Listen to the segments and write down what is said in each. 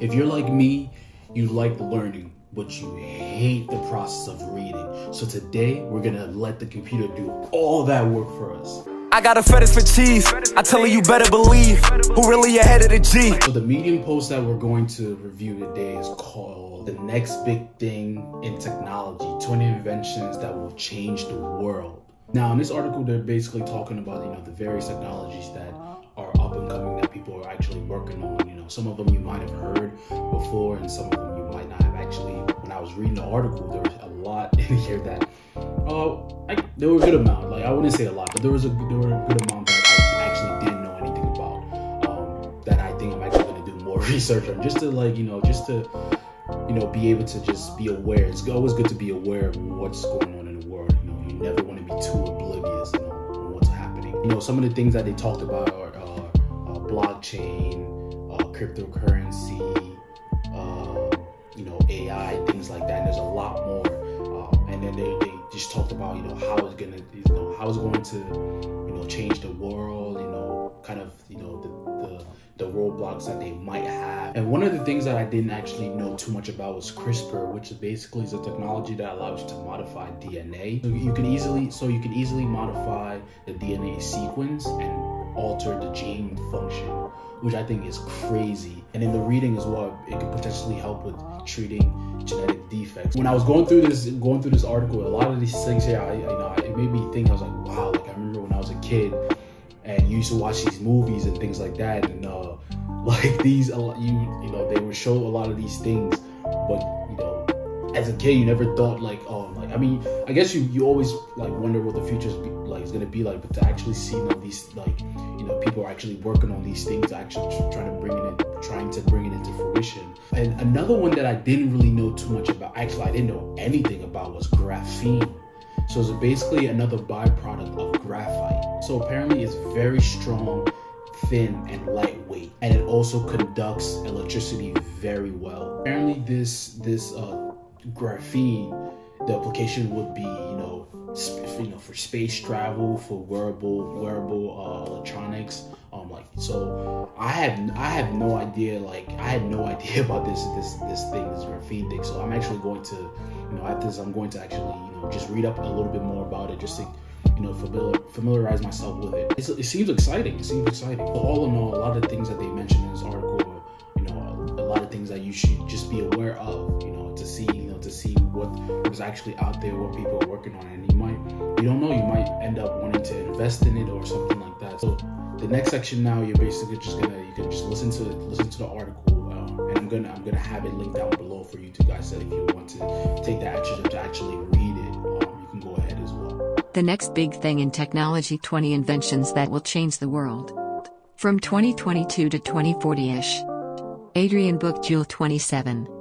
If you're like me, you like learning, but you hate the process of reading. So today, we're gonna let the computer do all that work for us. I got a fetish for cheese. I tell her you better believe who really ahead of the G. So the medium post that we're going to review today is called The Next Big Thing in Technology 20 Inventions That Will Change the World. Now, in this article, they're basically talking about, you know, the various technologies that are up and coming that people are actually working on. Some of them you might have heard before, and some of them you might not have actually. When I was reading the article, there was a lot in here that, uh, I, there were a good amount. Like I wouldn't say a lot, but there was a there were a good amount that I actually didn't know anything about. Um, that I think I'm actually going to do more research on, just to like you know, just to you know, be able to just be aware. It's always good to be aware of what's going on in the world. You know, you never want to be too oblivious you know, what's happening. You know, some of the things that they talked about are uh, uh, blockchain, cryptocurrency, uh, you know, AI, things like that. And there's a lot more. Um, and then they, they just talked about, you know, how it's gonna, you know, how it's going to, you know, change the world. You know, kind of, you know, the, the the roadblocks that they might have. And one of the things that I didn't actually know too much about was CRISPR, which is basically is a technology that allows you to modify DNA. So you can easily so you can easily modify the DNA sequence and alter the gene function, which I think is crazy. And in the reading as well, it could potentially help with treating genetic defects. When I was going through this going through this article, a lot of these things here, I, you know, it made me think. I was like, wow, like I remember when I was a kid and you used to watch these movies and things like that and uh like these you you know they would show a lot of these things but you know as a kid you never thought like oh like i mean i guess you you always like wonder what the future is like is gonna be like but to actually see that these like know people are actually working on these things actually trying to bring it in trying to bring it into fruition and another one that i didn't really know too much about actually i didn't know anything about was graphene so it's basically another byproduct of graphite. So apparently it's very strong, thin, and lightweight, and it also conducts electricity very well. Apparently this this uh, graphene, the application would be you know you know for space travel, for wearable wearable uh, electronics. Um, like so, I had I have no idea. Like I had no idea about this this this thing, this graphene thing. So I'm actually going to, you know, after this, I'm going to actually you know just read up a little bit more about it, just to you know familiar, familiarize myself with it. It's, it seems exciting. It seems exciting. But all in all, a lot of things that they mentioned in this article, you know, a lot of things that you should just be aware of. You know, to see to see what is actually out there, what people are working on, and you might you don't know, you might end up wanting to invest in it or something like that. So the next section now, you're basically just gonna you can just listen to listen to the article, um, and I'm gonna I'm gonna have it linked down below for you to guys that if you want to take the action to actually read it, um, you can go ahead as well. The next big thing in technology 20 inventions that will change the world. From 2022 to 2040 ish. Adrien Book Jewel 27, 20.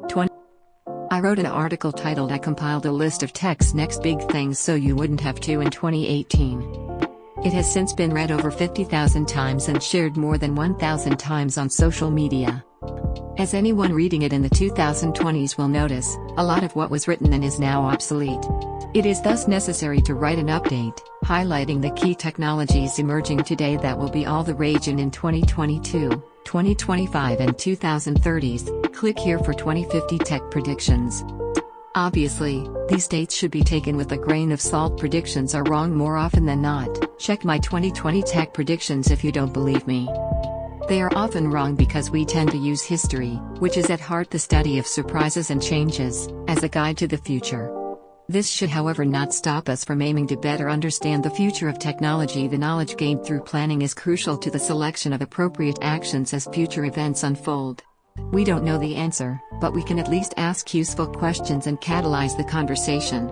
I wrote an article titled I compiled a list of tech's next big things so you wouldn't have to in 2018. It has since been read over 50,000 times and shared more than 1,000 times on social media. As anyone reading it in the 2020s will notice, a lot of what was written then is now obsolete. It is thus necessary to write an update, highlighting the key technologies emerging today that will be all the rage in 2022, 2025 and 2030s. Click here for 2050 tech predictions. Obviously, these dates should be taken with a grain of salt. Predictions are wrong more often than not. Check my 2020 tech predictions if you don't believe me. They are often wrong because we tend to use history, which is at heart the study of surprises and changes, as a guide to the future. This should, however, not stop us from aiming to better understand the future of technology. The knowledge gained through planning is crucial to the selection of appropriate actions as future events unfold. We don't know the answer, but we can at least ask useful questions and catalyze the conversation.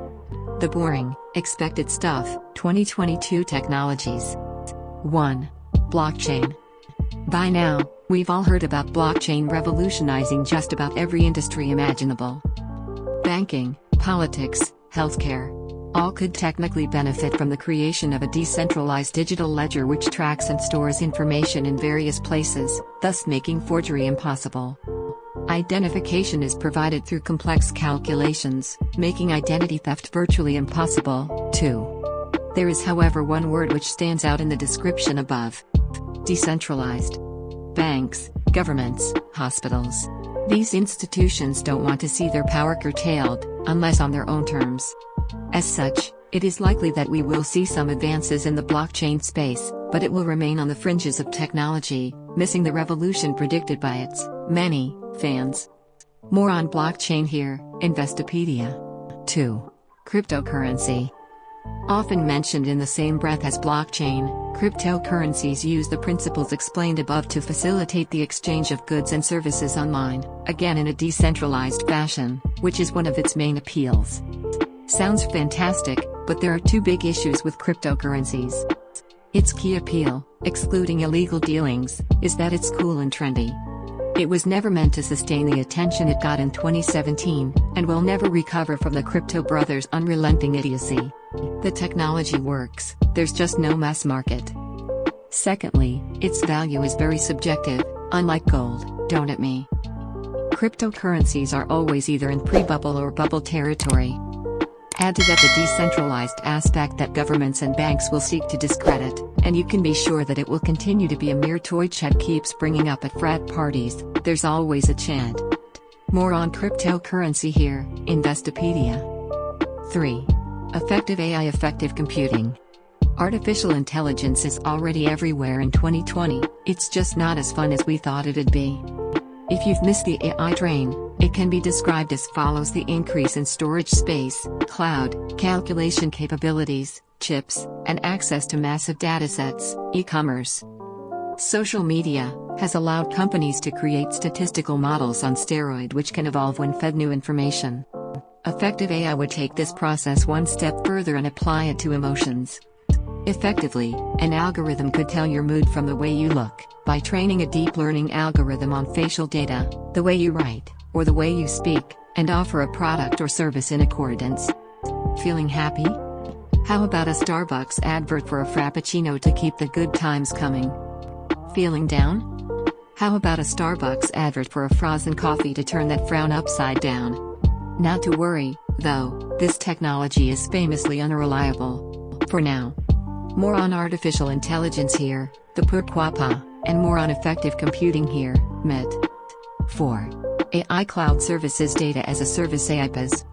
The boring, expected stuff 2022 technologies. 1. Blockchain. By now, we've all heard about blockchain revolutionizing just about every industry imaginable. Banking, politics, healthcare. All could technically benefit from the creation of a decentralized digital ledger which tracks and stores information in various places, thus making forgery impossible. Identification is provided through complex calculations, making identity theft virtually impossible, too. There is, however, one word which stands out in the description above decentralized. Banks, governments, hospitals, These institutions don't want to see their power curtailed, unless on their own terms. As such, it is likely that we will see some advances in the blockchain space, but it will remain on the fringes of technology, missing the revolution predicted by its many fans. More on blockchain here, Investopedia. 2. Cryptocurrency. Often mentioned in the same breath as blockchain, cryptocurrencies use the principles explained above to facilitate the exchange of goods and services online, again in a decentralized fashion, which is one of its main appeals. Sounds fantastic, but there are two big issues with cryptocurrencies. Its key appeal, excluding illegal dealings, is that it's cool and trendy. It was never meant to sustain the attention it got in 2017, and will never recover from the crypto brothers' unrelenting idiocy. The technology works, there's just no mass market. Secondly, its value is very subjective, unlike gold, don't at me. Cryptocurrencies are always either in pre bubble or bubble territory, Add to that the decentralized aspect that governments and banks will seek to discredit, and you can be sure that it will continue to be a mere toy Chet keeps bringing up at frat parties, there's always a chant. More on cryptocurrency here, Investopedia. 3. Affective AI Affective computing. Artificial intelligence is already everywhere in 2020, it's just not as fun as we thought it'd be. If you've missed the AI train, it can be described as follows the increase in storage space, cloud, calculation capabilities, chips, and access to massive datasets, e-commerce. Social media has allowed companies to create statistical models on steroid which can evolve when fed new information. Affective AI would take this process one step further and apply it to emotions. Effectively, an algorithm could tell your mood from the way you look, by training a deep learning algorithm on facial data, the way you write, or the way you speak, and offer a product or service in accordance. Feeling happy? How about a Starbucks advert for a Frappuccino to keep the good times coming? Feeling down? How about a Starbucks advert for a frozen coffee to turn that frown upside down? Not to worry, though, this technology is famously unreliable. For now. More on artificial intelligence here, the pourquoi pas, and more on affective computing here, MIT. 4. AI Cloud Services Data as a Service AIPAS.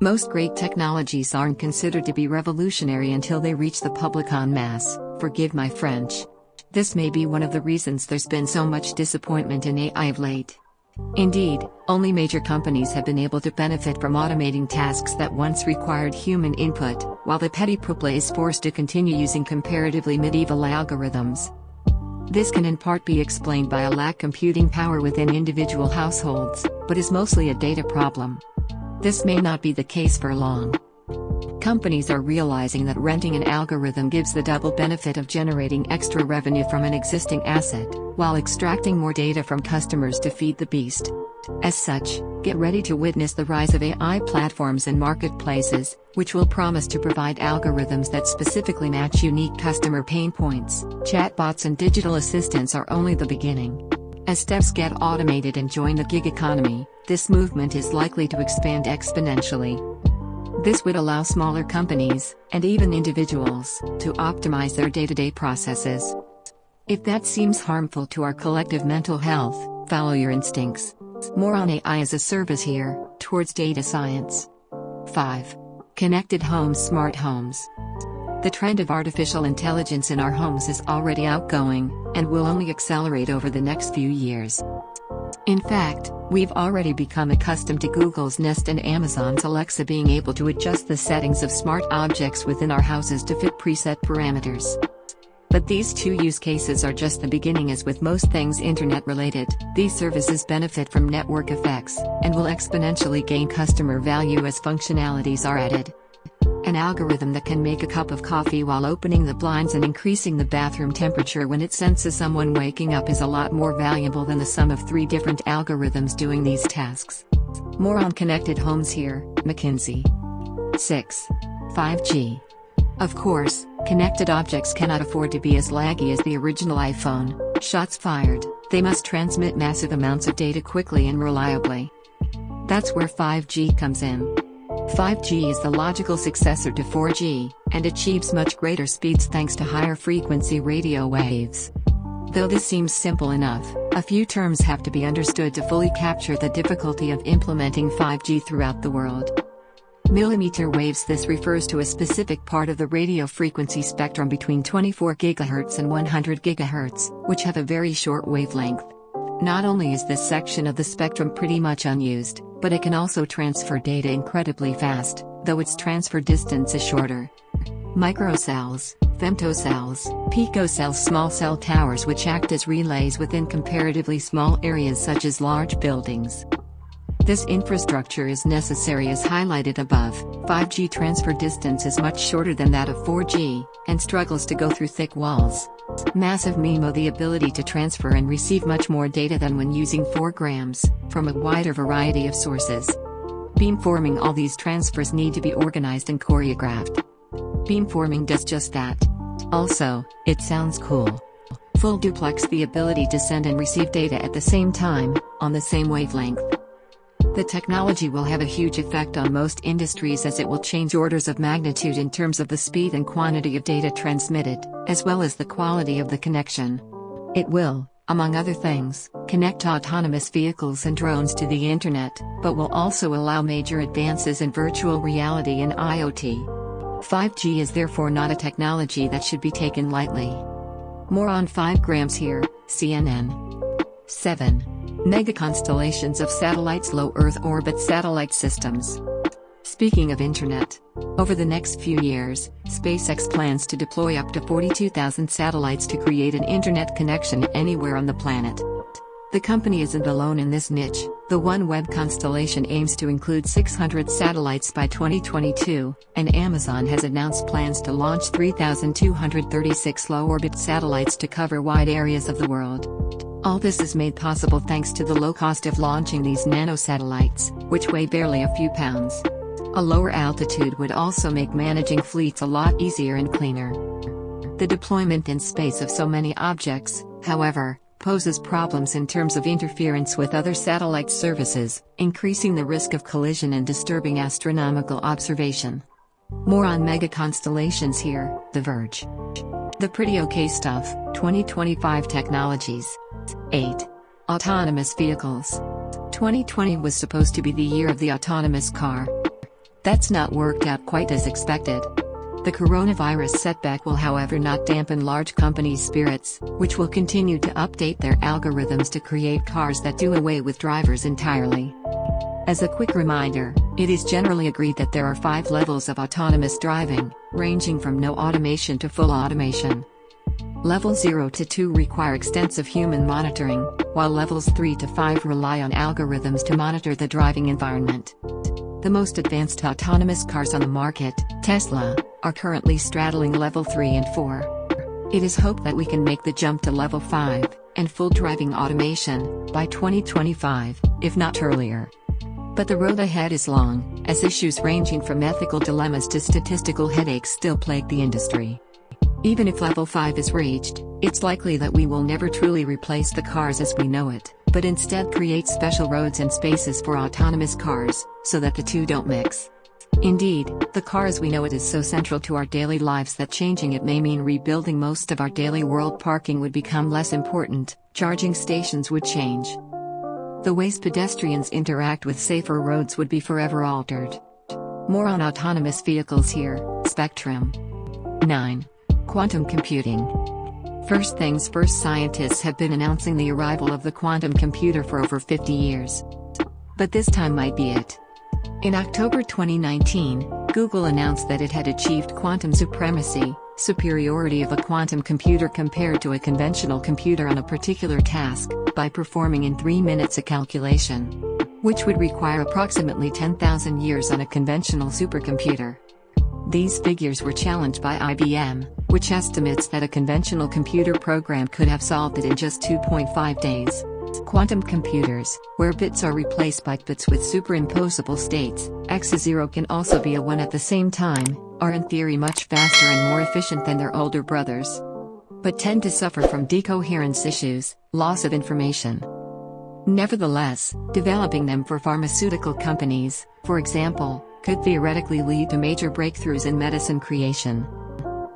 Most great technologies aren't considered to be revolutionary until they reach the public en masse, forgive my French. This may be one of the reasons there's been so much disappointment in AI of late. Indeed, only major companies have been able to benefit from automating tasks that once required human input, while the petit peuple is forced to continue using comparatively medieval algorithms. This can in part be explained by a lack of computing power within individual households, but is mostly a data problem. This may not be the case for long. Companies are realizing that renting an algorithm gives the double benefit of generating extra revenue from an existing asset, while extracting more data from customers to feed the beast. As such, get ready to witness the rise of AI platforms and marketplaces, which will promise to provide algorithms that specifically match unique customer pain points. Chatbots and digital assistants are only the beginning. As steps get automated and join the gig economy, this movement is likely to expand exponentially. This would allow smaller companies, and even individuals, to optimize their day to day processes. If that seems harmful to our collective mental health, follow your instincts. More on AI as a service here, towards data science. 5. Connected homes, smart homes. The trend of artificial intelligence in our homes is already outgoing, and will only accelerate over the next few years. In fact, we've already become accustomed to Google's Nest and Amazon's Alexa being able to adjust the settings of smart objects within our houses to fit preset parameters. But these two use cases are just the beginning as with most things internet related, these services benefit from network effects, and will exponentially gain customer value as functionalities are added. An algorithm that can make a cup of coffee while opening the blinds and increasing the bathroom temperature when it senses someone waking up is a lot more valuable than the sum of three different algorithms doing these tasks. More on connected homes here, McKinsey. 6. 5G. Of course, connected objects cannot afford to be as laggy as the original iPhone. Shots fired, they must transmit massive amounts of data quickly and reliably. That's where 5G comes in. 5G is the logical successor to 4G, and achieves much greater speeds thanks to higher frequency radio waves. Though this seems simple enough, A few terms have to be understood to fully capture the difficulty of implementing 5G throughout the world. Millimeter waves This refers to a specific part of the radio frequency spectrum between 24 GHz and 100 GHz, which have a very short wavelength. Not only is this section of the spectrum pretty much unused, but it can also transfer data incredibly fast, though its transfer distance is shorter. Microcells, femtocells, picocells small cell towers which act as relays within comparatively small areas such as large buildings. This infrastructure is necessary as highlighted above. 5G transfer distance is much shorter than that of 4G, and struggles to go through thick walls. Massive MIMO the ability to transfer and receive much more data than when using 4 grams, from a wider variety of sources. Beamforming All these transfers need to be organized and choreographed. Beamforming does just that. Also, it sounds cool. Full duplex the ability to send and receive data at the same time, on the same wavelength. The technology will have a huge effect on most industries as it will change orders of magnitude in terms of the speed and quantity of data transmitted, as well as the quality of the connection. It will, among other things, connect autonomous vehicles and drones to the internet, but will also allow major advances in virtual reality and IoT. 5G is therefore not a technology that should be taken lightly. More on 5 grams here, CNN. 7. Megaconstellations of satellites low Earth orbit satellite systems. Speaking of internet, over the next few years, SpaceX plans to deploy up to 42,000 satellites to create an internet connection anywhere on the planet. The company isn't alone in this niche. The OneWeb constellation aims to include 600 satellites by 2022, and Amazon has announced plans to launch 3,236 low orbit satellites to cover wide areas of the world. All this is made possible thanks to the low cost of launching these nanosatellites, which weigh barely a few pounds. A lower altitude would also make managing fleets a lot easier and cleaner. The deployment in space of so many objects, however, poses problems in terms of interference with other satellite services, increasing the risk of collision and disturbing astronomical observation. More on mega constellations here, The Verge. The Pretty Okay Stuff, 2025 Technologies. 8. Autonomous Vehicles. 2020 was supposed to be the year of the autonomous car. That's not worked out quite as expected. The coronavirus setback will, however, not dampen large companies' spirits, which will continue to update their algorithms to create cars that do away with drivers entirely. As a quick reminder, it is generally agreed that there are five levels of autonomous driving, ranging from no automation to full automation. Level 0 to 2 require extensive human monitoring, while levels 3 to 5 rely on algorithms to monitor the driving environment. The most advanced autonomous cars on the market, Tesla, are currently straddling level 3 and 4. It is hoped that we can make the jump to level 5 and full driving automation by 2025, if not earlier. But the road ahead is long, as issues ranging from ethical dilemmas to statistical headaches still plague the industry. Even if level 5 is reached, it's likely that we will never truly replace the cars as we know it, but instead create special roads and spaces for autonomous cars, so that the two don't mix. Indeed, the car as we know it is so central to our daily lives that changing it may mean rebuilding most of our daily world parking would become less important, charging stations would change. The ways pedestrians interact with safer roads would be forever altered. More on autonomous vehicles here, Spectrum. 9. Quantum computing. First things first, scientists have been announcing the arrival of the quantum computer for over 50 years. But this time might be it. In October 2019, Google announced that it had achieved quantum supremacy, superiority of a quantum computer compared to a conventional computer on a particular task, by performing in 3 minutes a calculation. Which would require approximately 10,000 years on a conventional supercomputer. These figures were challenged by IBM, which estimates that a conventional computer program could have solved it in just 2.5 days. Quantum computers, where bits are replaced by bits with superimposable states, x is 0 can also be a 1 at the same time, are in theory much faster and more efficient than their older brothers. But tend to suffer from decoherence issues, loss of information. Nevertheless, developing them for pharmaceutical companies, for example, could theoretically lead to major breakthroughs in medicine creation.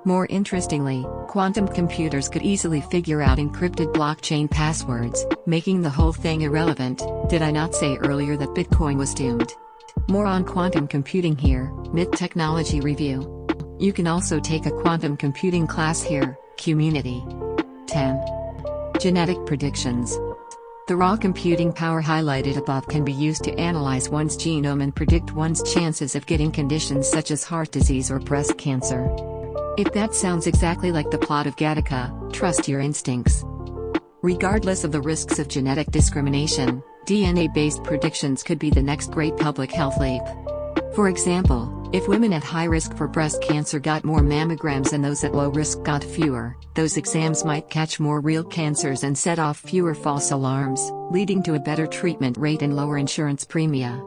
More interestingly, quantum computers could easily figure out encrypted blockchain passwords, making the whole thing irrelevant. Did I not say earlier that Bitcoin was doomed? More on quantum computing here, MIT Technology Review. You can also take a quantum computing class here, Community. 10. Genetic predictions. The raw computing power highlighted above can be used to analyze one's genome and predict one's chances of getting conditions such as heart disease or breast cancer. If that sounds exactly like the plot of Gattaca, trust your instincts. Regardless of the risks of genetic discrimination, DNA based predictions could be the next great public health leap. For example, if women at high risk for breast cancer got more mammograms and those at low risk got fewer, those exams might catch more real cancers and set off fewer false alarms, leading to a better treatment rate and lower insurance premia.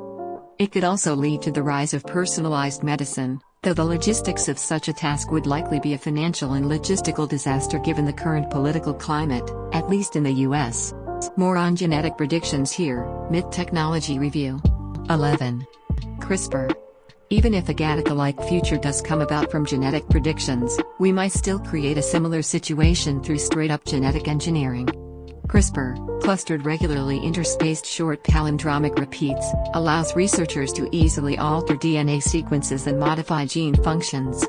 It could also lead to the rise of personalized medicine, though the logistics of such a task would likely be a financial and logistical disaster given the current political climate, at least in the US. More on genetic predictions here, MIT Technology Review. 11. CRISPR. Even if a Gattaca-like future does come about from genetic predictions, we might still create a similar situation through straight-up genetic engineering. CRISPR, clustered regularly interspaced short palindromic repeats, allows researchers to easily alter DNA sequences and modify gene functions.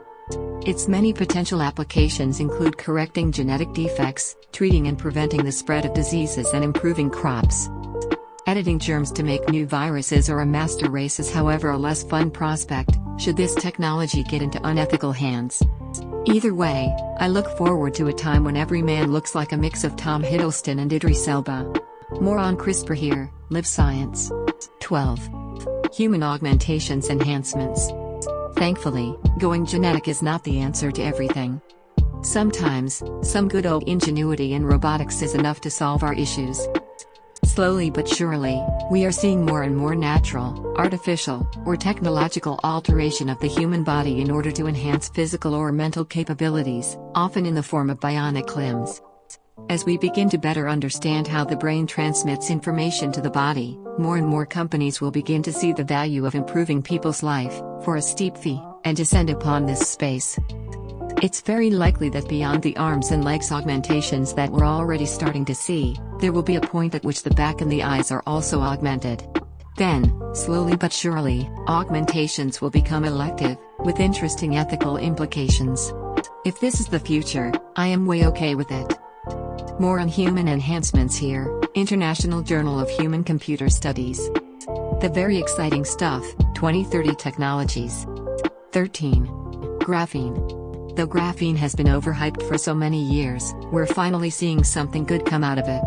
Its many potential applications include correcting genetic defects, treating and preventing the spread of diseases and improving crops. Editing germs to make new viruses or a master race is however a less fun prospect, should this technology get into unethical hands. Either way, I look forward to a time when every man looks like a mix of Tom Hiddleston and Idris Elba. More on CRISPR here, Live Science. 12. Human augmentations enhancements. Thankfully, going genetic is not the answer to everything. Sometimes, some good old ingenuity in robotics is enough to solve our issues. Slowly but surely, we are seeing more and more natural, artificial, or technological alteration of the human body in order to enhance physical or mental capabilities, often in the form of bionic limbs. As we begin to better understand how the brain transmits information to the body, more and more companies will begin to see the value of improving people's life, for a steep fee, and descend upon this space. It's very likely that beyond the arms and legs augmentations that we're already starting to see, there will be a point at which the back and the eyes are also augmented. Then, slowly but surely, augmentations will become elective, with interesting ethical implications. If this is the future, I am way okay with it. More on human enhancements here, International Journal of Human Computer Studies. The very exciting stuff, 2030 Technologies. 13. Graphene. Though graphene has been overhyped for so many years, we're finally seeing something good come out of it.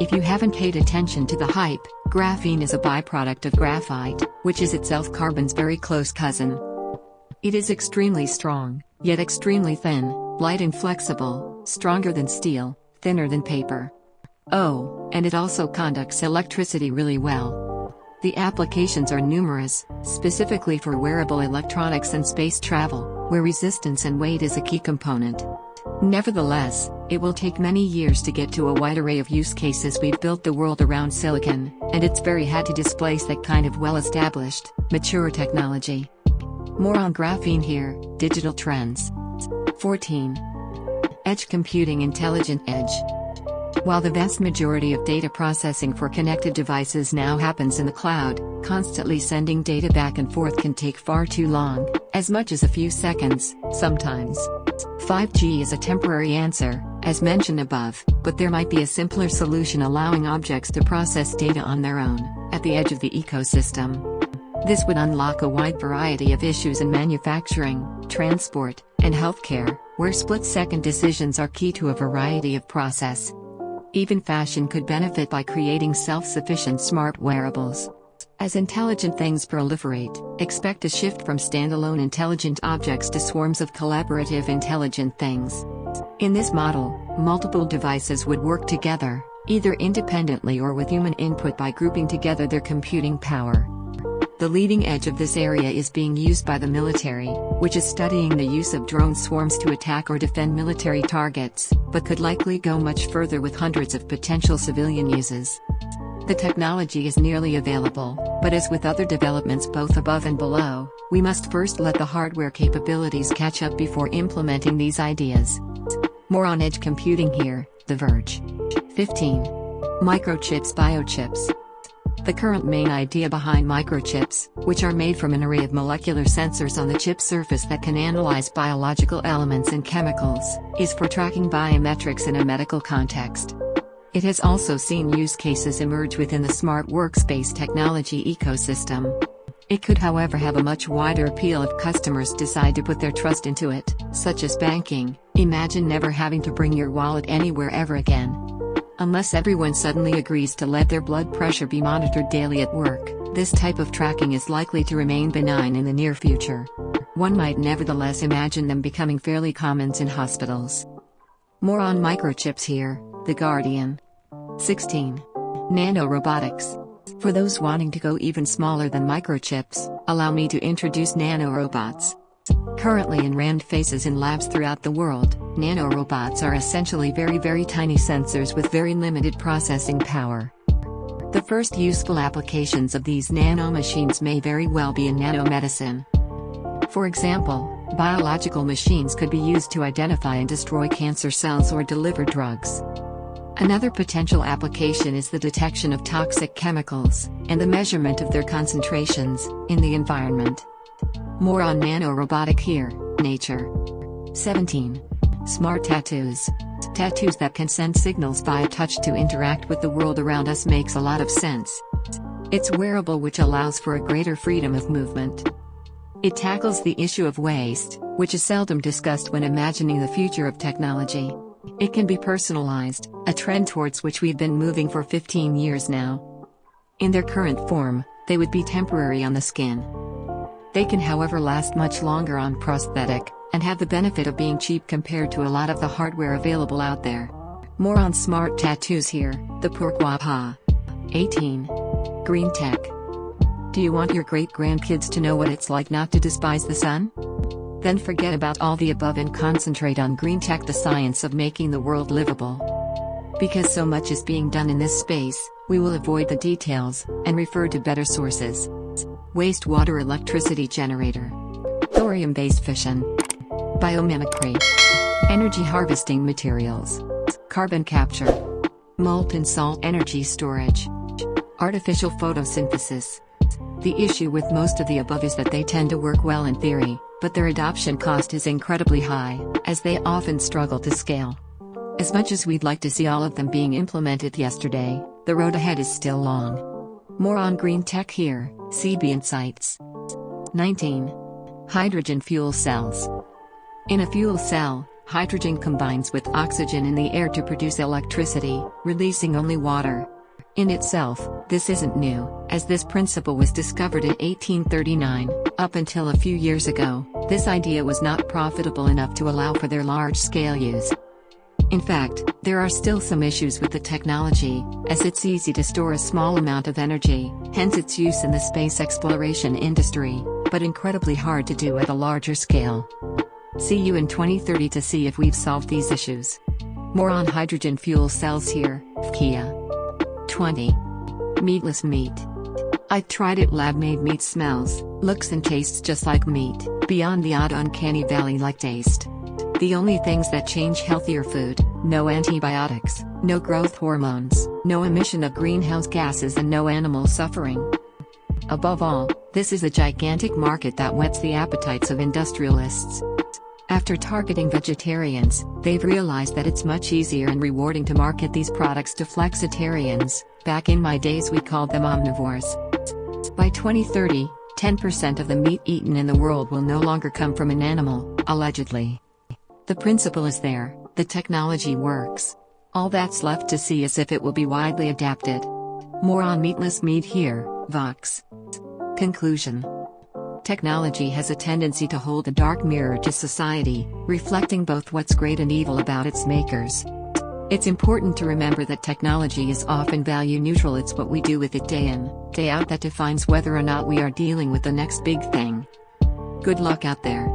If you haven't paid attention to the hype, graphene is a byproduct of graphite, which is itself carbon's very close cousin. It is extremely strong, yet extremely thin, light and flexible, stronger than steel, thinner than paper. Oh, and it also conducts electricity really well. The applications are numerous, specifically for wearable electronics and space travel where resistance and weight is a key component. Nevertheless, it will take many years to get to a wide array of use cases we've built the world around silicon, and it's very hard to displace that kind of well-established, mature technology. More on graphene here, digital trends. 14. Edge Computing Intelligent Edge. While the vast majority of data processing for connected devices now happens in the cloud, constantly sending data back and forth can take far too long, as much as a few seconds, sometimes. 5G is a temporary answer, as mentioned above, but there might be a simpler solution allowing objects to process data on their own, at the edge of the ecosystem. This would unlock a wide variety of issues in manufacturing, transport, and healthcare, where split second decisions are key to a variety of process. Even fashion could benefit by creating self-sufficient smart wearables. As intelligent things proliferate, expect a shift from standalone intelligent objects to swarms of collaborative intelligent things. In this model, multiple devices would work together, either independently or with human input by grouping together their computing power. The leading edge of this area is being used by the military, which is studying the use of drone swarms to attack or defend military targets, but could likely go much further with hundreds of potential civilian uses. The technology is nearly available, but as with other developments both above and below, we must first let the hardware capabilities catch up before implementing these ideas. More on edge computing here, The Verge. 15. Microchips Biochips. The current main idea behind microchips, which are made from an array of molecular sensors on the chip surface that can analyze biological elements and chemicals, is for tracking biometrics in a medical context. It has also seen use cases emerge within the smart workspace technology ecosystem. It could however have a much wider appeal if customers decide to put their trust into it, such as banking, imagine never having to bring your wallet anywhere ever again. Unless everyone suddenly agrees to let their blood pressure be monitored daily at work, this type of tracking is likely to remain benign in the near future. One might nevertheless imagine them becoming fairly common in hospitals. More on microchips here, The Guardian. 16. Nanorobotics. For those wanting to go even smaller than microchips, allow me to introduce nanorobots. Currently in RAND phases in labs throughout the world, nanorobots are essentially very very tiny sensors with very limited processing power. The first useful applications of these nanomachines may very well be in nanomedicine. For example, biological machines could be used to identify and destroy cancer cells or deliver drugs. Another potential application is the detection of toxic chemicals, and the measurement of their concentrations, in the environment. More on nanorobotic here, Nature. 17. Smart tattoos. Tattoos that can send signals via touch to interact with the world around us makes a lot of sense. It's wearable which allows for a greater freedom of movement. It tackles the issue of waste, which is seldom discussed when imagining the future of technology. It can be personalized, a trend towards which we've been moving for 15 years now. In their current form, they would be temporary on the skin. They can however last much longer on prosthetic, and have the benefit of being cheap compared to a lot of the hardware available out there. More on smart tattoos here, the Pourquoi Pas. 18. Green Tech. Do you want your great grandkids to know what it's like not to despise the sun? Then forget about all the above and concentrate on green tech, the science of making the world livable. Because so much is being done in this space, we will avoid the details and refer to better sources. Wastewater electricity generator, thorium based fission, biomimicry, energy harvesting materials, carbon capture, molten salt energy storage, artificial photosynthesis. The issue with most of the above is that they tend to work well in theory, but their adoption cost is incredibly high, as they often struggle to scale. As much as we'd like to see all of them being implemented yesterday, the road ahead is still long. More on green tech here, CB Insights. 19. Hydrogen fuel cells. In a fuel cell, hydrogen combines with oxygen in the air to produce electricity, releasing only water. In itself, this isn't new, as this principle was discovered in 1839. Up until a few years ago, this idea was not profitable enough to allow for their large scale use. In fact, there are still some issues with the technology, as it's easy to store a small amount of energy, hence its use in the space exploration industry, but incredibly hard to do at a larger scale. See you in 2030 to see if we've solved these issues. More on hydrogen fuel cells here, Kia. 20. Meatless meat. I tried it lab made meat smells, looks and tastes just like meat, beyond the odd uncanny valley like taste. The only things that change healthier food, no antibiotics, no growth hormones, no emission of greenhouse gases and no animal suffering. Above all, this is a gigantic market that whets the appetites of industrialists. After targeting vegetarians, they've realized that it's much easier and rewarding to market these products to flexitarians. Back in my days, we called them omnivores. By 2030, 10% of the meat eaten in the world will no longer come from an animal, allegedly. The principle is there, the technology works. All that's left to see is if it will be widely adapted. More on meatless meat here, Vox. Conclusion Technology has a tendency to hold a dark mirror to society, reflecting both what's great and evil about its makers. It's important to remember that technology is often value neutral, it's what we do with it day in, day out that defines whether or not we are dealing with the next big thing. Good luck out there.